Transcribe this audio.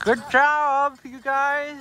Good job, you guys.